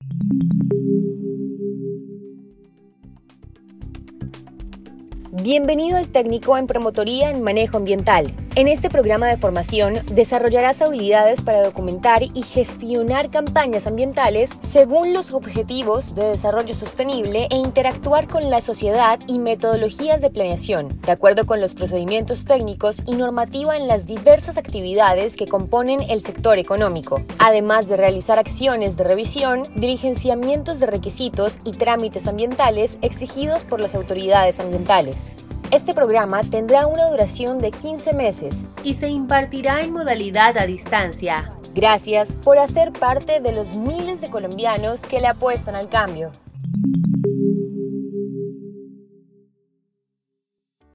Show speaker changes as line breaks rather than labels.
Thank you. Bienvenido al técnico en promotoría en manejo ambiental. En este programa de formación desarrollarás habilidades para documentar y gestionar campañas ambientales según los objetivos de desarrollo sostenible e interactuar con la sociedad y metodologías de planeación, de acuerdo con los procedimientos técnicos y normativa en las diversas actividades que componen el sector económico, además de realizar acciones de revisión, diligenciamientos de requisitos y trámites ambientales exigidos por las autoridades ambientales. Este programa tendrá una duración de 15 meses
y se impartirá en modalidad a distancia.
Gracias por hacer parte de los miles de colombianos que le apuestan al cambio.